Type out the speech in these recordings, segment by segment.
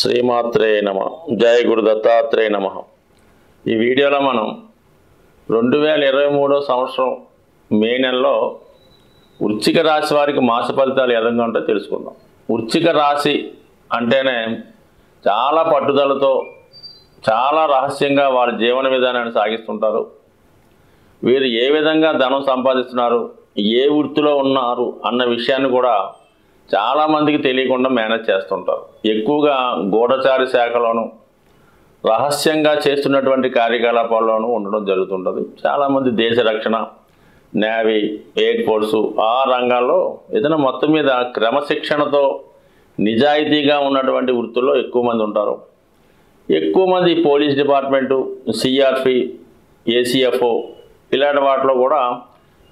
శ్రీమాత్రేయ నమ. జయ గురు దత్తాత్రేయ నమ. ఈ వీడియోలో మనం రెండు వేల ఇరవై మూడో సంవత్సరం మే నెలలో వృచ్చిక రాశి వారికి మాస ఫలితాలు ఏ విధంగా ఉంటే తెలుసుకుందాం. వృచ్చిక రాశి అంటేనే చాలా పట్టుదలతో చాలా రహస్యంగా వారి జీవన విధానాన్ని సాగిస్తుంటారు. వీరు ఏ విధంగా ధనం సంపాదిస్తున్నారు ఏ వృత్తిలో ఉన్నారు అన్న విషయాన్ని కూడా చాలామందికి తెలియకుండా మేనేజ్ చేస్తుంటారు. ఎక్కువగా గూఢచారి శాఖలోను రహస్యంగా చేస్తున్నటువంటి కార్యకలాపాల్లోనూ ఉండడం జరుగుతుంటుంది. చాలామంది దేశ రక్షణ నేవీ ఎయిర్ ఫోర్సు ఆ రంగాల్లో ఏదైనా మొత్తం మీద క్రమశిక్షణతో నిజాయితీగా ఉన్నటువంటి వృత్తుల్లో ఎక్కువ మంది ఉంటారు. ఎక్కువ మంది పోలీస్ డిపార్ట్మెంటు సిఆర్పి ఏసీఎఫ్ఓ ఇలాంటి వాటిలో కూడా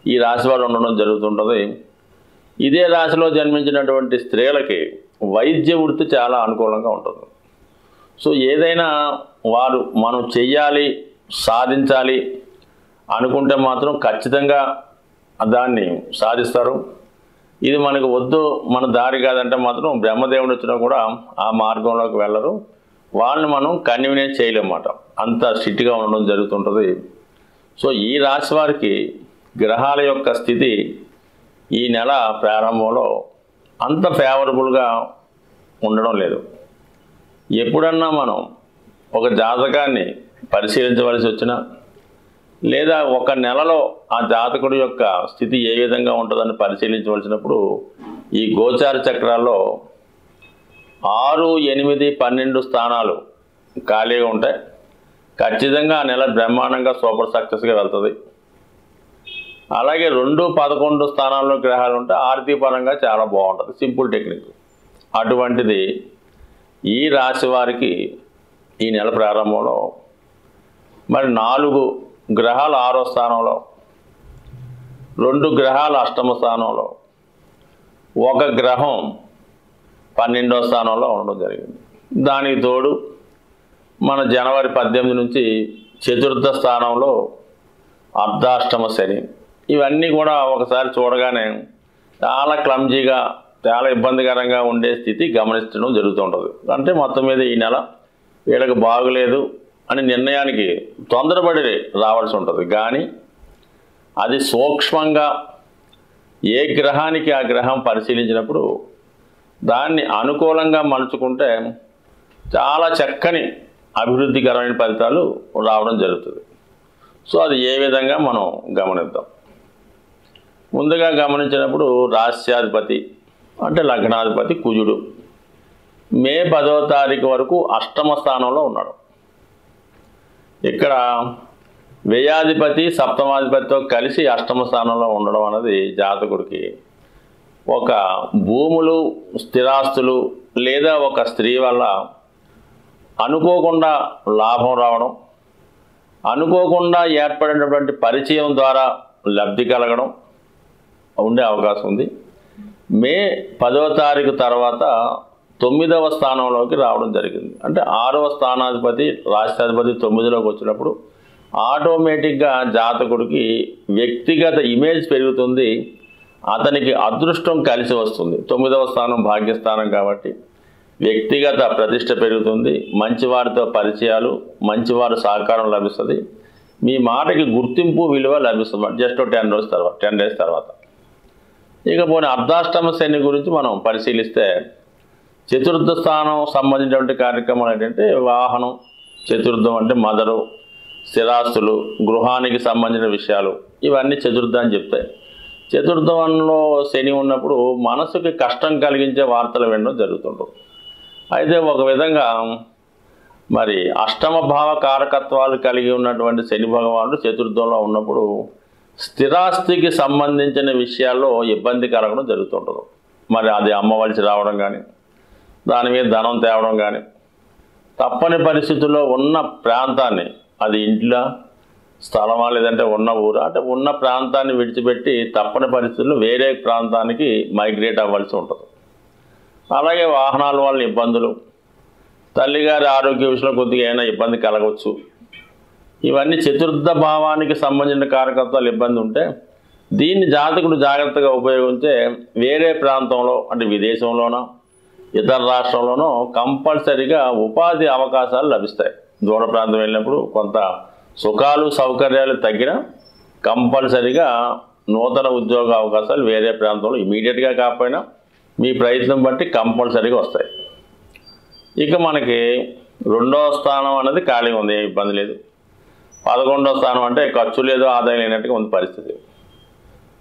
ఈ రాశి వాళ్ళు ఉండడం జరుగుతుంటుంది. ఇదే రాశిలో జన్మించినటువంటి స్త్రీలకి వైద్య వృత్తి చాలా అనుకూలంగా ఉంటుంది. సో ఏదైనా వారు మనం చెయ్యాలి సాధించాలి అనుకుంటే మాత్రం ఖచ్చితంగా దాన్ని సాధిస్తారు. ఇది మనకు వద్దు మన దారి కాదంటే మాత్రం బ్రహ్మదేవుడు వచ్చినా కూడా ఆ మార్గంలోకి వెళ్ళరు. వాళ్ళని మనం కన్వీనియన్స్ చేయలేమాట అంత స్ట్రిక్ట్గా ఉండడం జరుగుతుంటుంది. సో ఈ రాశి వారికి గ్రహాల యొక్క స్థితి ఈ నెల ప్రారంభంలో అంత ఫేవరబుల్గా ఉండడం లేదు. ఎప్పుడన్నా మనం ఒక జాతకాన్ని పరిశీలించవలసి వచ్చినా లేదా ఒక నెలలో ఆ జాతకుడి యొక్క స్థితి ఏ విధంగా ఉంటుందని పరిశీలించవలసినప్పుడు ఈ గోచార చక్రాల్లో ఆరు ఎనిమిది పన్నెండు స్థానాలు ఖాళీగా ఉంటాయి. ఖచ్చితంగా ఆ నెల బ్రహ్మాండంగా సూపర్ సక్సెస్గా వెళ్తుంది. అలాగే రెండు పదకొండు స్థానాల్లో గ్రహాలు ఉంటే ఆర్థిక పరంగా చాలా బాగుంటుంది. Simple technique. అటువంటిది ఈ రాశి వారికి ఈ నెల ప్రారంభంలో మరి నాలుగు గ్రహాలు ఆరో స్థానంలో రెండు గ్రహాలు అష్టమ స్థానంలో ఒక గ్రహం పన్నెండో స్థానంలో ఉండడం జరిగింది. దానికి తోడు మన జనవరి పద్దెనిమిది నుంచి చతుర్థ స్థానంలో అర్ధాష్టమ శని. ఇవన్నీ కూడా ఒకసారి చూడగానే చాలా క్లమ్జీగా చాలా ఇబ్బందికరంగా ఉండే స్థితి గమనించడం జరుగుతుంటుంది అంటే మొత్తం మీద ఈ నెల వీళ్ళకి బాగులేదు అని నిర్ణయానికి తొందరపడి రావాల్సి ఉంటుంది. కానీ అది సూక్ష్మంగా ఏ గ్రహానికి ఆ గ్రహం పరిశీలించినప్పుడు దాన్ని అనుకూలంగా మలుచుకుంటే చాలా చక్కని అభివృద్ధికరమైన ఫలితాలు రావడం జరుగుతుంది. సో అది ఏ విధంగా మనం గమనిద్దాం. ముందుగా గమనించినప్పుడు రాస్యాధిపతి అంటే లగ్నాధిపతి కుజుడు. మే పదో తారీఖు వరకు అష్టమ స్థానంలో ఉన్నాడు. ఇక్కడ వ్యయాధిపతి సప్తమాధిపతితో కలిసి అష్టమ స్థానంలో ఉండడం అనేది జాతకుడికి ఒక భూములు స్థిరాస్తులు లేదా ఒక స్త్రీ వల్ల అనుకోకుండా లాభం రావడం అనుకోకుండా ఏర్పడినటువంటి పరిచయం ద్వారా లబ్ధి కలగడం ఉండే అవకాశం ఉంది. మే పదవ తారీఖు తర్వాత తొమ్మిదవ స్థానంలోకి రావడం జరిగింది. అంటే ఆరవ స్థానాధిపతి రాష్ట్రాధిపతి తొమ్మిదిలోకి వచ్చినప్పుడు ఆటోమేటిక్గా జాతకుడికి వ్యక్తిగత ఇమేజ్ పెరుగుతుంది. అతనికి అదృష్టం కలిసి వస్తుంది. తొమ్మిదవ స్థానం భాగ్యస్థానం కాబట్టి వ్యక్తిగత ప్రతిష్ట పెరుగుతుంది. మంచివారితో పరిచయాలు మంచివారి సహకారం లభిస్తుంది. మీ మాటకి గుర్తింపు విలువ లభిస్తుంది. జస్ట్ టెన్ రోజుల తర్వాత టెన్ డేస్ తర్వాత. ఇక పోనీ అర్ధాష్టమ శని గురించి మనం పరిశీలిస్తే చతుర్థ స్థానం సంబంధించినటువంటి కార్యక్రమాలు ఏంటంటే వాహనం చతుర్థం అంటే మదరు స్థిరాస్తులు గృహానికి సంబంధించిన విషయాలు. ఇవన్నీ చతుర్థ అని చెప్తాయి. చతుర్థంలో శని ఉన్నప్పుడు మనసుకి కష్టం కలిగించే వార్తలు వినడం జరుగుతుంటుంది అయితే ఒక విధంగా మరి అష్టమ భావ కారకత్వాలు కలిగి ఉన్నటువంటి శని భగవానుడు చతుర్థంలో ఉన్నప్పుడు స్థిరాస్తికి సంబంధించిన విషయాల్లో ఇబ్బంది కలగడం జరుగుతుంటుంది. మరి అది అమ్మవలసి రావడం కానీ దాని మీద ధనం తేవడం కానీ తప్పని పరిస్థితుల్లో ఉన్న ప్రాంతాన్ని అది ఇంట్లో స్థలమా లేదంటే ఉన్న ఊరు అంటే ఉన్న ప్రాంతాన్ని విడిచిపెట్టి తప్పని పరిస్థితుల్లో వేరే ప్రాంతానికి మైగ్రేట్ అవ్వాల్సి ఉంటుంది. అలాగే వాహనాల వల్ల ఇబ్బందులు తల్లిగారి ఆరోగ్య విషయంలో కొద్దిగా ఏమైనా ఇబ్బంది కలగవచ్చు ఇవన్నీ చతుర్థ భావానికి సంబంధించిన కారకత్వాలు ఇబ్బంది ఉంటే దీన్ని జాతకుడు జాగ్రత్తగా ఉపయోగించే వేరే ప్రాంతంలో అంటే విదేశంలోనో ఇతర రాష్ట్రంలోనూ కంపల్సరీగా ఉపాధి అవకాశాలు లభిస్తాయి. దూర ప్రాంతం వెళ్ళినప్పుడు కొంత సుఖాలు సౌకర్యాలు తగ్గిన కంపల్సరీగా నూతన ఉద్యోగ అవకాశాలు వేరే ప్రాంతంలో ఇమీడియట్గా కాకపోయినా మీ ప్రయత్నం బట్టి కంపల్సరీగా వస్తాయి. ఇక మనకి రెండవ స్థానం అనేది ఖాళీగా ఉంది ఏ ఇబ్బంది లేదు. పదకొండవ స్థానం అంటే ఖర్చు లేదు ఆదాయం లేనట్టుగా ఉంది పరిస్థితి.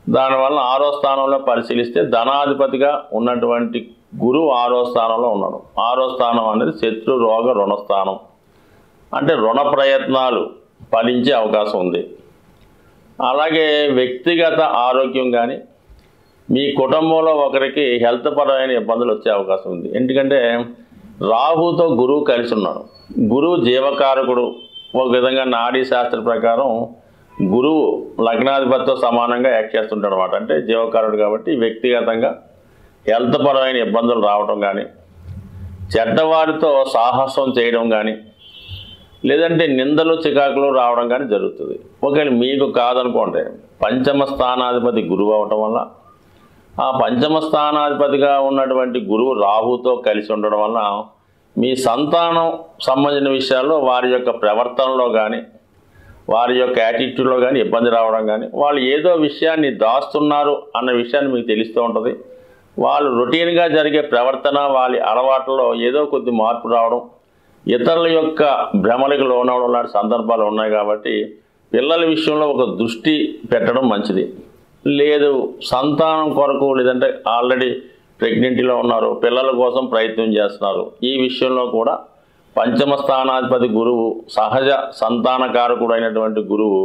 దానివల్ల ఆరో స్థానంలో పరిశీలిస్తే ధనాధిపతిగా ఉన్నటువంటి గురువు ఆరో స్థానంలో ఉన్నాడు. ఆరో స్థానం అనేది శత్రు రోగ రుణస్థానం అంటే రుణ ప్రయత్నాలు ఫలించే అవకాశం ఉంది. అలాగే వ్యక్తిగత ఆరోగ్యం కానీ మీ కుటుంబంలో ఒకరికి హెల్త్ పరమైన ఇబ్బందులు వచ్చే అవకాశం ఉంది. ఎందుకంటే రాహుతో గురువు కలిసి ఉన్నాడు. గురువు జీవకారకుడు. ఒక విధంగా నాడీ శాస్త్ర ప్రకారం గురువు లగ్నాధిపతితో సమానంగా యాక్ట్ చేస్తుంటాడు అనమాట అంటే జీవకారుడు కాబట్టి వ్యక్తిగతంగా హెల్త్ పరమైన ఇబ్బందులు రావడం కానీ చెడ్డవారితో సాహసం చేయడం కానీ లేదంటే నిందలు చికాకులు రావడం కానీ జరుగుతుంది. ఒకవేళ మీకు కాదనుకోండి పంచమ స్థానాధిపతి గురువు అవటం వల్ల ఆ పంచమ స్థానాధిపతిగా ఉన్నటువంటి గురువు రాహుతో కలిసి ఉండడం వల్ల మీ సంతానం సంబంధించిన విషయాల్లో వారి యొక్క ప్రవర్తనలో కానీ వారి యొక్క యాటిట్యూడ్లో కానీ ఇబ్బంది రావడం కానీ వాళ్ళు ఏదో విషయాన్ని దాస్తున్నారు అన్న విషయాన్ని మీకు తెలుస్తూ ఉంటుంది. వాళ్ళు రొటీన్గా జరిగే ప్రవర్తన వాళ్ళ అలవాట్లలో ఏదో కొద్ది మార్పు రావడం ఇతరుల యొక్క భ్రమలకు లోనవడం లాంటి సందర్భాలు ఉన్నాయి కాబట్టి పిల్లల విషయంలో ఒక దృష్టి పెట్టడం మంచిది. లేదు సంతానం కొరకు లేదంటే ఆల్రెడీ ప్రెగ్నెంటీలో ఉన్నారు. పిల్లల కోసం ప్రయత్నం చేస్తున్నారు. ఈ విషయంలో కూడా పంచమ స్థానాధిపతి గురువు సహజ సంతానకారకుడైనటువంటి గురువు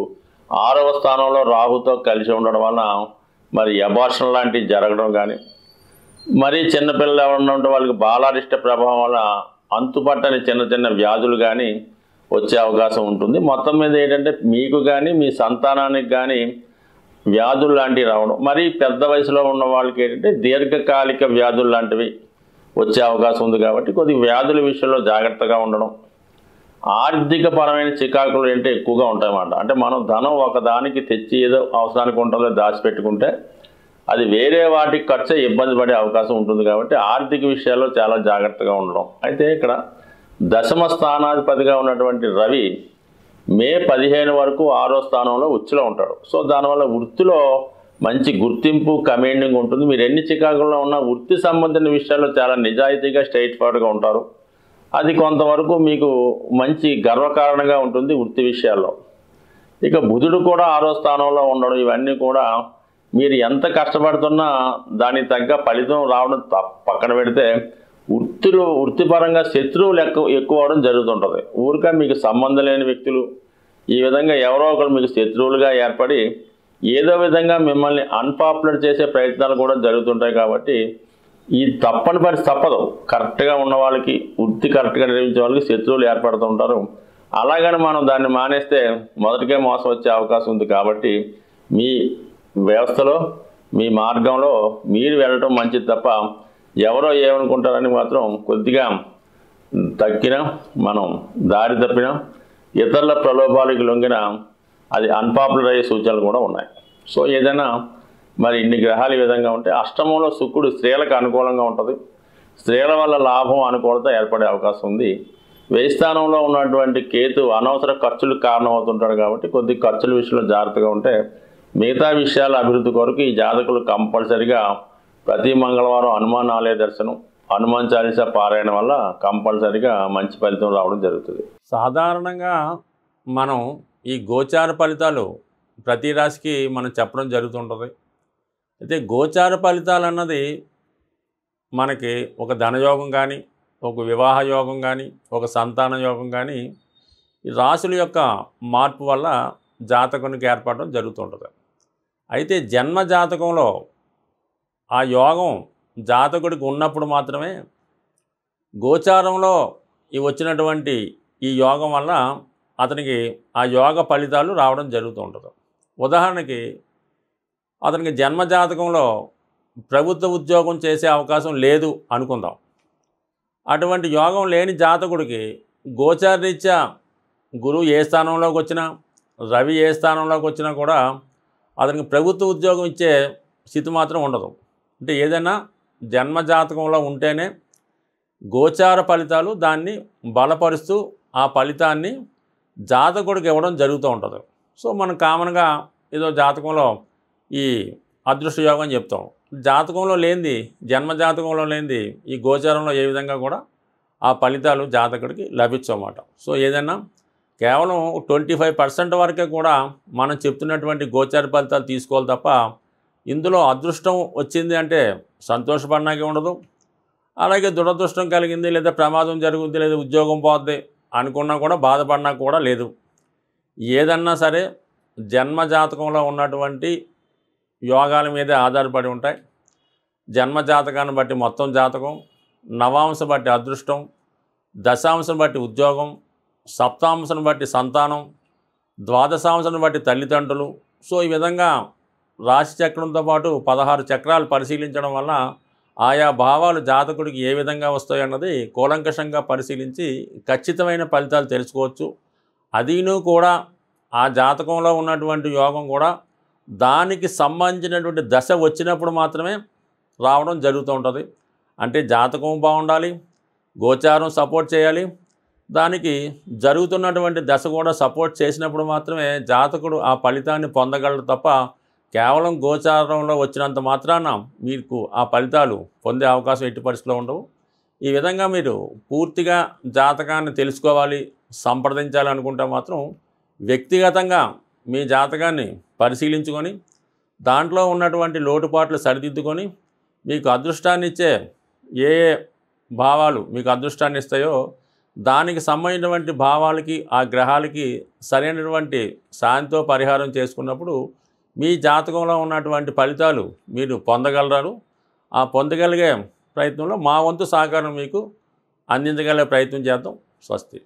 ఆరవ స్థానంలో రాహుతో కలిసి ఉండడం వలన మరి అబార్షన్ లాంటివి జరగడం కానీ మరీ చిన్నపిల్లలు ఎవరన్నా ఉంటే వాళ్ళకి బాలారిష్ట ప్రభావం వల్ల అంతుపట్టని చిన్న చిన్న వ్యాధులు కానీ వచ్చే అవకాశం ఉంటుంది. మొత్తం మీద ఏంటంటే మీకు కానీ మీ సంతానానికి కానీ వ్యాధులు లాంటివి రావడం. మరీ పెద్ద వయసులో ఉన్న వాళ్ళకి ఏంటంటే దీర్ఘకాలిక వ్యాధులు లాంటివి వచ్చే అవకాశం ఉంది కాబట్టి కొద్ది వ్యాధుల విషయంలో జాగ్రత్తగా ఉండడం. ఆర్థిక పరమైన చికాకులు ఏంటంటే ఎక్కువగా ఉంటాయన్నమాట. అంటే మనం ధనం ఒకదానికి తెచ్చి ఏదో అవసరానికి ఉంటుందో దాచిపెట్టుకుంటే అది వేరే వాటికి ఖర్చు ఇబ్బంది పడే అవకాశం ఉంటుంది కాబట్టి ఆర్థిక విషయాల్లో చాలా జాగ్రత్తగా ఉండడం. అయితే ఇక్కడ దశమ స్థానాధిపతిగా ఉన్నటువంటి రవి మే పదిహేను వరకు ఆరో స్థానంలో ఉచ్చులో ఉంటాడు. సో దానివల్ల వృత్తిలో మంచి గుర్తింపు కమాండింగ్ ఉంటుంది. మీరు ఎన్ని చికాకుల్లో ఉన్న వృత్తి సంబంధించిన విషయాల్లో చాలా నిజాయితీగా స్ట్రైట్ ఫార్వర్డ్గా ఉంటారు. అది కొంతవరకు మీకు మంచి గర్వకారణంగా ఉంటుంది వృత్తి విషయాల్లో. ఇక బుధుడు కూడా ఆరో స్థానంలో ఉండడం ఇవన్నీ కూడా మీరు ఎంత కష్టపడుతున్నా దానికి తగ్గ ఫలితం రావడం పక్కన పెడితే వృత్తిలో వృత్తిపరంగా శత్రువులు ఎక్కువ ఎక్కువ అవడం జరుగుతుంటుంది. ఊరిక మీకు సంబంధం లేని వ్యక్తులు ఈ విధంగా ఎవరో ఒకరు మీకు శత్రువులుగా ఏర్పడి ఏదో విధంగా మిమ్మల్ని అన్పాపులర్ చేసే ప్రయత్నాలు కూడా జరుగుతుంటాయి కాబట్టి ఈ తప్పని పని తప్పదు. కరెక్ట్గా ఉన్న వాళ్ళకి వృత్తి కరెక్ట్గా నిర్వహించే వాళ్ళకి శత్రువులు ఏర్పడుతుంటారు అలాగని మనం దాన్ని మానేస్తే మొదటికే మోసం వచ్చే అవకాశం ఉంది కాబట్టి మీ వ్యవస్థలో మీ మార్గంలో మీరు వెళ్ళటం మంచిది తప్ప ఎవరో ఏమనుకుంటారని మాత్రం కొద్దిగా తగ్గిన మనం దారి తప్పిన ఇతరుల ప్రలోభాలకు లొంగిన అది అన్పాపులర్ అయ్యే సూచనలు కూడా ఉన్నాయి. సో ఏదైనా మరి ఇన్ని గ్రహాలు ఈ విధంగా ఉంటే అష్టమంలో శుక్రుడు స్త్రీలకు అనుకూలంగా ఉంటుంది. స్త్రీల వల్ల లాభం అనుకూలత ఏర్పడే అవకాశం ఉంది. వేయస్థానంలో ఉన్నటువంటి కేతు అనవసర ఖర్చులకు కారణమవుతుంటాడు కాబట్టి కొద్ది ఖర్చుల విషయంలో జాగ్రత్తగా ఉంటే మిగతా విషయాల అభివృద్ధి కొరకు ఈ జాతకులు కంపల్సరిగా ప్రతి మంగళవారం హనుమాన్ ఆలయ దర్శనం హనుమాన్ చాలీస పారాయణ వల్ల కంపల్సరిగా మంచి ఫలితం రావడం జరుగుతుంది. సాధారణంగా మనం ఈ గోచార ఫలితాలు ప్రతి రాశికి మనం చెప్పడం జరుగుతుంటుంది. అయితే గోచార ఫలితాలు అన్నది మనకి ఒక ధనయోగం కానీ ఒక వివాహ యోగం కానీ ఒక సంతాన యోగం కానీ ఈ రాశుల యొక్క మార్పు వల్ల జాతకునికి ఏర్పడడం జరుగుతుంటుంది. అయితే జన్మ జాతకంలో ఆ యోగం జాతకుడికి ఉన్నప్పుడు మాత్రమే గోచారంలో ఈ వచ్చినటువంటి ఈ యోగం వల్ల అతనికి ఆ యోగ ఫలితాలు రావడం జరుగుతూ ఉంటుంది. ఉదాహరణకి అతనికి జన్మ జాతకంలో ప్రభుత్వ ఉద్యోగం చేసే అవకాశం లేదు అనుకుందాం. అటువంటి యోగం లేని జాతకుడికి గోచారరీత్యా గురువు ఏ స్థానంలోకి వచ్చినా రవి ఏ స్థానంలోకి వచ్చినా కూడా అతనికి ప్రభుత్వ ఉద్యోగం ఇచ్చే స్థితి మాత్రం ఉండదు. అంటే ఏదైనా జన్మ జాతకంలో ఉంటేనే గోచార ఫలితాలు దాన్ని బలపరుస్తూ ఆ ఫలితాన్ని జాతకుడికి ఇవ్వడం జరుగుతూ ఉంటుంది. సో మనం కామన్గా ఏదో జాతకంలో ఈ అదృష్ట యోగం చెప్తాం. జాతకంలో లేనిది జన్మ జాతకంలో లేనిది ఈ గోచారంలో ఏ విధంగా కూడా ఆ ఫలితాలు జాతకుడికి లభించమాట సో ఏదైనా కేవలం ట్వంటీ ఫైవ్ పర్సెంట్ వరకే కూడా మనం చెప్తున్నటువంటి గోచార ఫలితాలు తీసుకోవాలి తప్ప ఇందులో అదృష్టం వచ్చింది అంటే సంతోషపడడానికి ఉండదు. అలాగే దురదృష్టం కలిగింది లేదా ప్రమాదం జరుగుద్ది లేదా ఉద్యోగం పోద్ది అనుకున్నా కూడా బాధపడినా కూడా లేదు. ఏదన్నా సరే జన్మ జాతకంలో ఉన్నటువంటి యోగాల మీదే ఆధారపడి ఉంటాయి. జన్మ జాతకాన్ని బట్టి మొత్తం జాతకం నవాంశం బట్టి అదృష్టం దశాంశం బట్టి ఉద్యోగం సప్తాంశం బట్టి సంతానం ద్వాదశాంశం బట్టి తల్లిదండ్రులు. సో ఈ విధంగా రాశి చక్రంతో పాటు పదహారు చక్రాలు పరిశీలించడం వలన ఆయా భావాలు జాతకుడికి ఏ విధంగా వస్తాయి అన్నది కూలంకషంగా పరిశీలించి ఖచ్చితమైన ఫలితాలు తెలుసుకోవచ్చు. అదీను కూడా ఆ జాతకంలో ఉన్నటువంటి యోగం కూడా దానికి సంబంధించినటువంటి దశ వచ్చినప్పుడు మాత్రమే రావడం జరుగుతూ ఉంటుంది. అంటే జాతకం బాగుండాలి గోచారం సపోర్ట్ చేయాలి దానికి జరుగుతున్నటువంటి దశ కూడా సపోర్ట్ చేసినప్పుడు మాత్రమే జాతకుడు ఆ ఫలితాన్ని పొందగలడు తప్ప కేవలం గోచారంలో వచ్చినంత మాత్రాన మీకు ఆ ఫలితాలు పొందే అవకాశం ఎట్టి పరిస్థితిలో ఉండవు. ఈ విధంగా మీరు పూర్తిగా జాతకాన్ని తెలుసుకోవాలి సంప్రదించాలి అనుకుంటే మాత్రం వ్యక్తిగతంగా మీ జాతకాన్ని పరిశీలించుకొని దాంట్లో ఉన్నటువంటి లోటుపాట్లు సరిదిద్దుకొని మీకు అదృష్టాన్ని ఇచ్చే ఏ ఏ భావాలు మీకు అదృష్టాన్ని ఇస్తాయో దానికి సంబంధించినటువంటి భావాలకి ఆ గ్రహాలకి సరైనటువంటి శాంతితో పరిహారం చేసుకున్నప్పుడు మీ జాతకంలో ఉన్నటువంటి ఫలితాలు మీరు పొందగలరు ఆ పొందగలిగే ప్రయత్నంలో మా వంతు సహకారం మీకు అందించగలిగే ప్రయత్నం చేద్దాం. స్వస్తి.